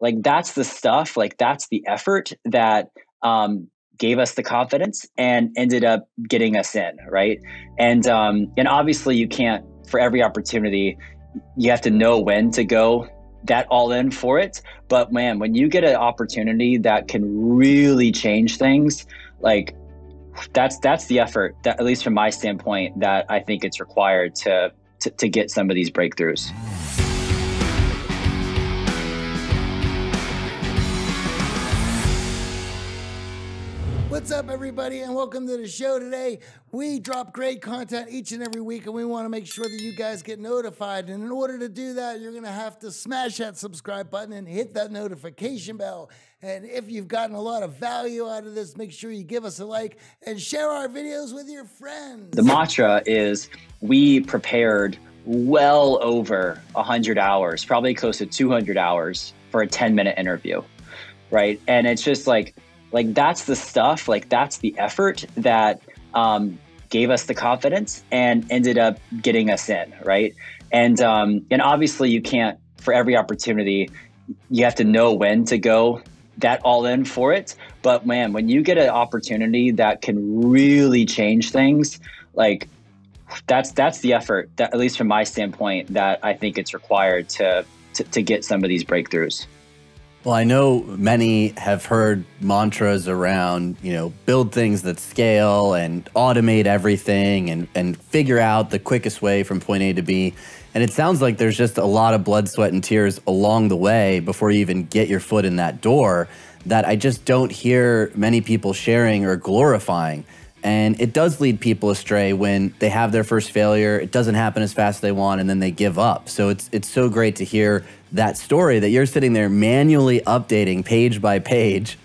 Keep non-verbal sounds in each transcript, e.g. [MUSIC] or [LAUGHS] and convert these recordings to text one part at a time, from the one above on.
like that's the stuff, like that's the effort that um, gave us the confidence and ended up getting us in, right? And um, and obviously you can't for every opportunity, you have to know when to go that all in for it. But man, when you get an opportunity that can really change things, like that's that's the effort that at least from my standpoint that I think it's required to to, to get some of these breakthroughs. What's up, everybody, and welcome to the show today. We drop great content each and every week, and we want to make sure that you guys get notified. And in order to do that, you're going to have to smash that subscribe button and hit that notification bell. And if you've gotten a lot of value out of this, make sure you give us a like and share our videos with your friends. The mantra is we prepared well over 100 hours, probably close to 200 hours for a 10 minute interview, right? And it's just like, like that's the stuff, like that's the effort that um, gave us the confidence and ended up getting us in, right? And um, and obviously you can't for every opportunity, you have to know when to go that all in for it. But man, when you get an opportunity that can really change things, like that's that's the effort that at least from my standpoint that I think it's required to to, to get some of these breakthroughs. Well, I know many have heard mantras around, you know, build things that scale and automate everything and, and figure out the quickest way from point A to B. And it sounds like there's just a lot of blood, sweat, and tears along the way before you even get your foot in that door that I just don't hear many people sharing or glorifying. And it does lead people astray when they have their first failure, it doesn't happen as fast as they want, and then they give up. So it's it's so great to hear that story that you're sitting there manually updating page by page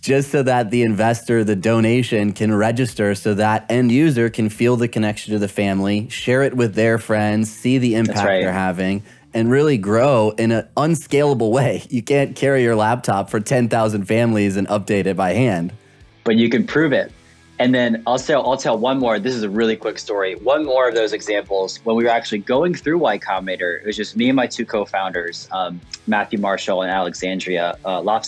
just so that the investor, the donation can register so that end user can feel the connection to the family, share it with their friends, see the impact right. they're having, and really grow in an unscalable way. [LAUGHS] You can't carry your laptop for 10,000 families and update it by hand. But you can prove it. And then I'll tell I'll tell one more. This is a really quick story. One more of those examples when we were actually going through Y Combinator. It was just me and my two co-founders, um, Matthew Marshall and Alexandria uh,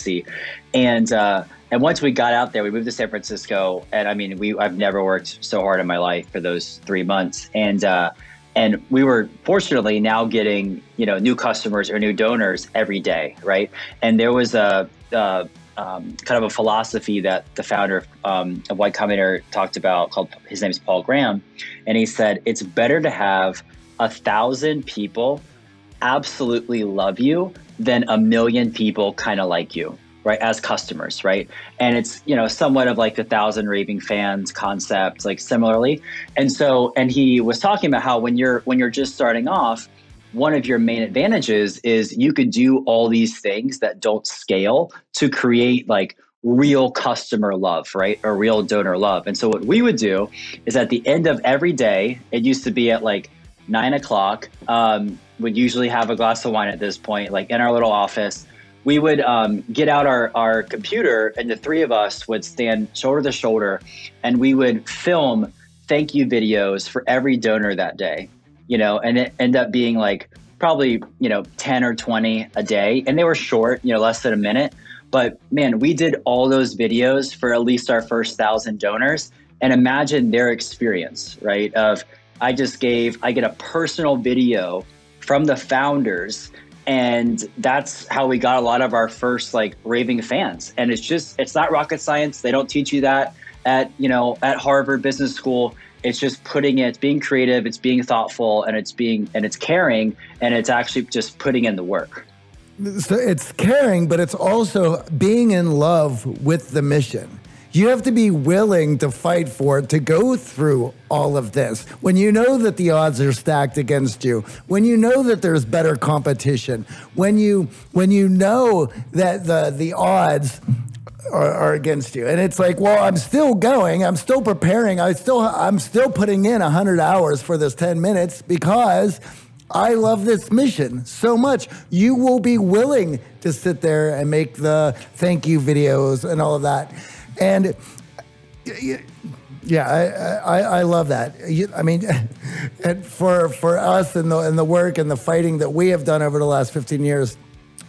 and uh, and once we got out there, we moved to San Francisco. And I mean, we I've never worked so hard in my life for those three months. And uh, and we were fortunately now getting you know new customers or new donors every day, right? And there was a, a um, kind of a philosophy that the founder um, of Y Combinator talked about called his name is Paul Graham. And he said, it's better to have a thousand people absolutely love you than a million people kind of like you right as customers right and it's you know somewhat of like the thousand raving fans concept like similarly and so and he was talking about how when you're when you're just starting off one of your main advantages is you could do all these things that don't scale to create like real customer love, right? Or real donor love. And so what we would do is at the end of every day, it used to be at like nine o'clock, um, would usually have a glass of wine at this point, like in our little office. We would um, get out our, our computer and the three of us would stand shoulder to shoulder and we would film thank you videos for every donor that day you know, and it ended up being like probably, you know, 10 or 20 a day. And they were short, you know, less than a minute. But man, we did all those videos for at least our first thousand donors. And imagine their experience, right? Of I just gave, I get a personal video from the founders. And that's how we got a lot of our first like raving fans. And it's just, it's not rocket science. They don't teach you that at, you know, at Harvard Business School it's just putting it, it's being creative, it's being thoughtful, and it's being and it's caring, and it's actually just putting in the work. So it's caring, but it's also being in love with the mission. You have to be willing to fight for it, to go through all of this. When you know that the odds are stacked against you, when you know that there's better competition, when you when you know that the the odds are, are, against you. And it's like, well, I'm still going. I'm still preparing. I still, I'm still putting in 100 hours for this 10 minutes because I love this mission so much. You will be willing to sit there and make the thank you videos and all of that. And yeah, I, I, I love that. I mean, [LAUGHS] for for us and the and the work and the fighting that we have done over the last 15 years,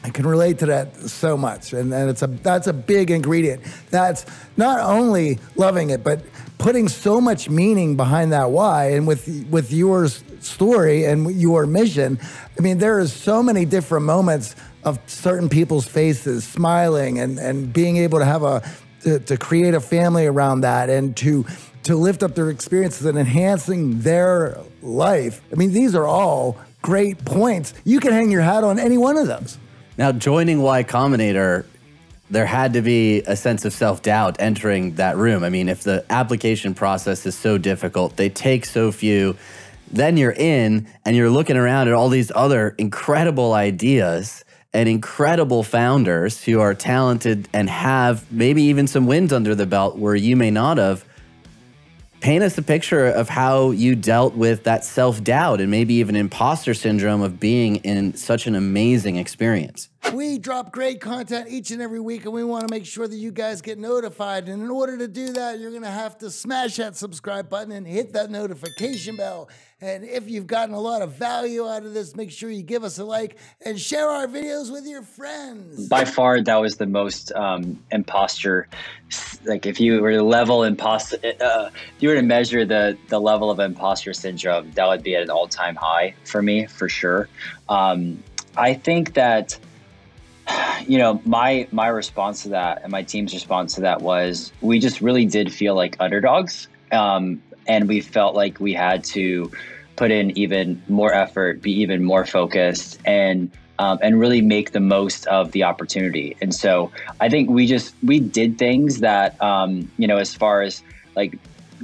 I can relate to that so much, and, and it's a that's a big ingredient. That's not only loving it, but putting so much meaning behind that why. And with with your story and your mission, I mean, there is so many different moments of certain people's faces smiling and and being able to have a to, to create a family around that and to to lift up their experiences and enhancing their life. I mean, these are all great points. You can hang your hat on any one of those. Now, joining Y Combinator, there had to be a sense of self doubt entering that room. I mean, if the application process is so difficult, they take so few, then you're in and you're looking around at all these other incredible ideas and incredible founders who are talented and have maybe even some wins under the belt where you may not have paint us a picture of how you dealt with that self doubt and maybe even imposter syndrome of being in such an amazing experience. We drop great content each and every week, and we want to make sure that you guys get notified. And in order to do that, you're going to have to smash that subscribe button and hit that notification bell. And if you've gotten a lot of value out of this, make sure you give us a like and share our videos with your friends. By far, that was the most um, imposter. Like, if you were to level imposter, uh, if you were to measure the the level of imposter syndrome, that would be at an all time high for me, for sure. Um, I think that you know my my response to that and my team's response to that was we just really did feel like underdogs um, and we felt like we had to put in even more effort be even more focused and um, and really make the most of the opportunity. And so i think we just we did things that um, you know as far as like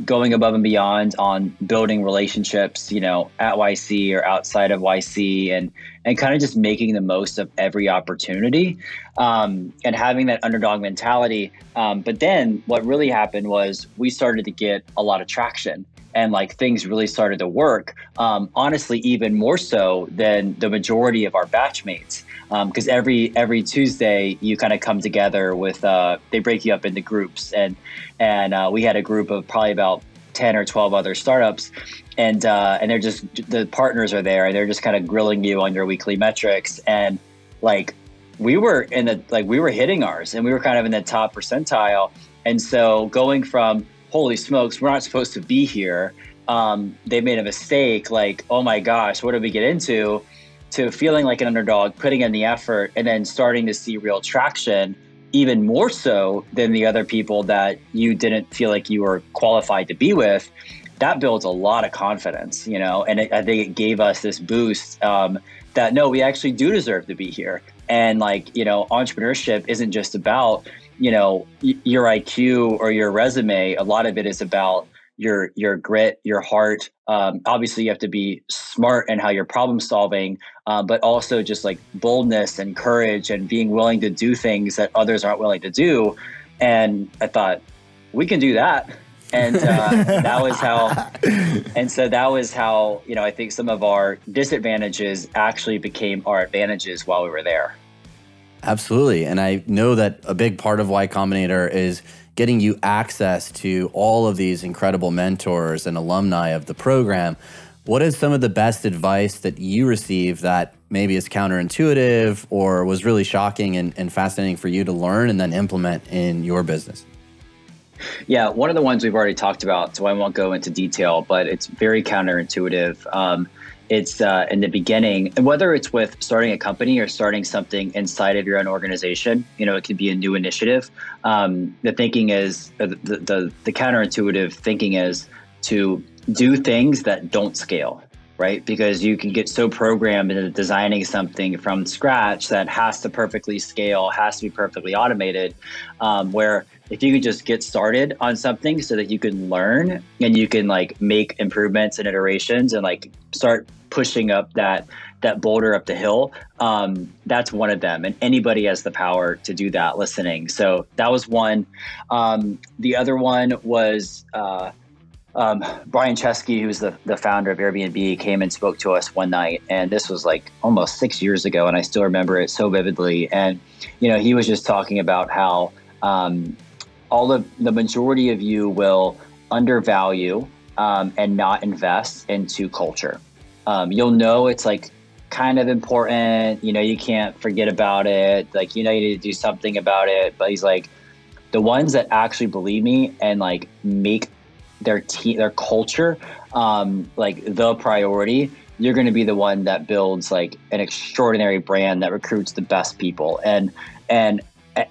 going above and beyond on building relationships, you know, at YC or outside of YC, and and kind of just making the most of every opportunity, um, and having that underdog mentality. Um, but then what really happened was we started to get a lot of traction. And like things really started to work, um, honestly, even more so than the majority of our batchmates because um, every every Tuesday you kind of come together with uh, they break you up into groups. And and uh, we had a group of probably about ten or twelve other startups and uh, and they're just the partners are there and they're just kind of grilling you on your weekly metrics. And like we were in the like we were hitting ours and we were kind of in the top percentile. And so going from holy smokes we're not supposed to be here um, they made a mistake like oh my gosh what did we get into to feeling like an underdog, putting in the effort, and then starting to see real traction, even more so than the other people that you didn't feel like you were qualified to be with. That builds a lot of confidence, you know, and it, I think it gave us this boost um, that no, we actually do deserve to be here. And like, you know, entrepreneurship isn't just about, you know, your IQ or your resume. A lot of it is about your your grit, your heart. Um, obviously, you have to be smart in how you're problem solving, uh, but also just like boldness and courage and being willing to do things that others aren't willing to do. And I thought we can do that, and uh, [LAUGHS] that was how. And so that was how you know I think some of our disadvantages actually became our advantages while we were there. Absolutely, and I know that a big part of Y Combinator is getting you access to all of these incredible mentors and alumni of the program. What is some of the best advice that you received that maybe is counterintuitive or was really shocking and, and fascinating for you to learn and then implement in your business? Yeah, one of the ones we've already talked about, so I won't go into detail, but it's very counterintuitive. Um, it's uh, in the beginning, and whether it's with starting a company or starting something inside of your own organization, you know, it could be a new initiative. Um, the thinking is the, the the counterintuitive thinking is to do things that don't scale, right? Because you can get so programmed into designing something from scratch that has to perfectly scale, has to be perfectly automated, um, where if you could just get started on something so that you can learn and you can like make improvements and iterations and like start pushing up that that boulder up the hill um, that's one of them and anybody has the power to do that listening so that was one um, the other one was uh, um, Brian Chesky, who's the, the founder of Airbnb, came and spoke to us one night. And this was like almost six years ago. And I still remember it so vividly. And, you know, he was just talking about how um, all of the majority of you will undervalue um, and not invest into culture. Um, you'll know it's like kind of important. You know, you can't forget about it. Like, you know, you need to do something about it. But he's like, the ones that actually believe me and like make their team, their culture, um, like the priority, you're going to be the one that builds like an extraordinary brand that recruits the best people. And, and,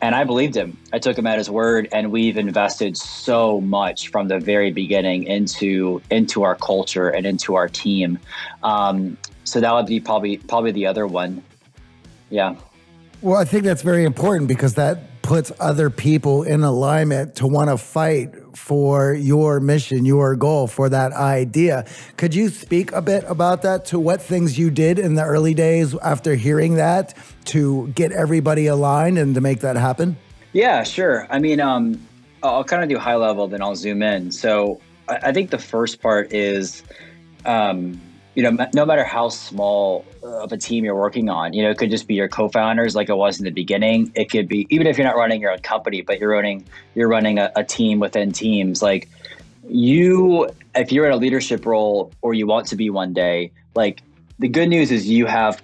and I believed him. I took him at his word, and we've invested so much from the very beginning into into our culture and into our team. Um, so that would be probably probably the other one. Yeah. Well, I think that's very important because that puts other people in alignment to want to fight for your mission, your goal, for that idea. Could you speak a bit about that to what things you did in the early days after hearing that to get everybody aligned and to make that happen? Yeah, sure. I mean, um, I'll kind of do high level, then I'll zoom in. So I, think the first part is um, you know, no matter how small of a team you're working on, you know, it could just be your co-founders like it was in the beginning. It could be even if you're not running your own company, but you're running you're running a, a team within teams. Like you, if you're in a leadership role or you want to be one day, like the good news is you have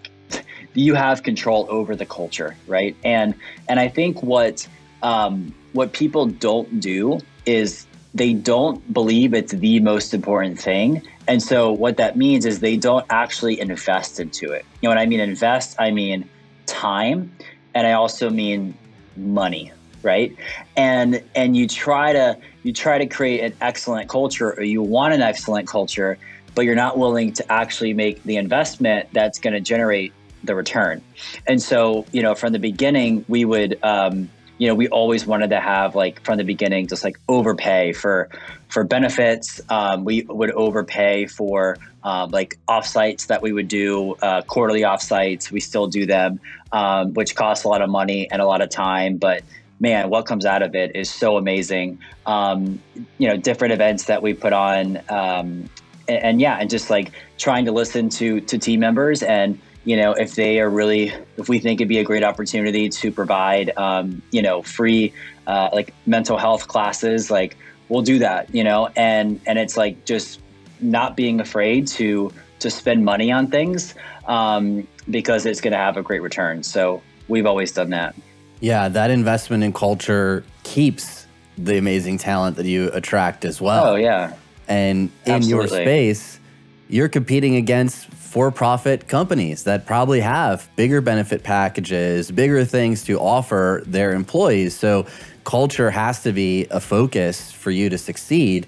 you have control over the culture, right? And and I think what um, what people don't do is they don't believe it's the most important thing. And so what that means is they don't actually invest into it. You know what I mean invest, I mean time and I also mean money, right? And and you try to you try to create an excellent culture or you want an excellent culture, but you're not willing to actually make the investment that's going to generate the return. And so, you know, from the beginning, we would um, you know, we always wanted to have like from the beginning, just like overpay for for benefits. Um, we would overpay for um, like offsites that we would do, uh, quarterly offsites. We still do them, um, which costs a lot of money and a lot of time, but man, what comes out of it is so amazing. Um, you know, different events that we put on, um, and, and yeah, and just like trying to listen to to team members and you know, if they are really, if we think it'd be a great opportunity to provide, um, you know, free uh, like mental health classes, like we'll do that, you know, and and it's like just not being afraid to to spend money on things um, because it's going to have a great return. So we've always done that. Yeah, that investment in culture keeps the amazing talent that you attract as well. Oh yeah, and in Absolutely. your space, you're competing against for profit companies that probably have bigger benefit packages, bigger things to offer their employees. So, culture has to be a focus for you to succeed.